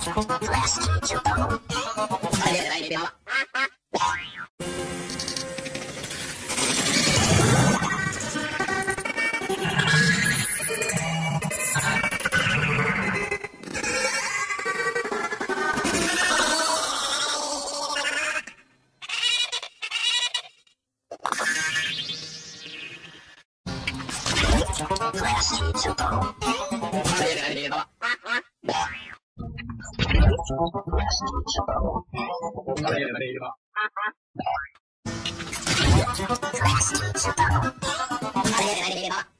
Last two, two, Thank you.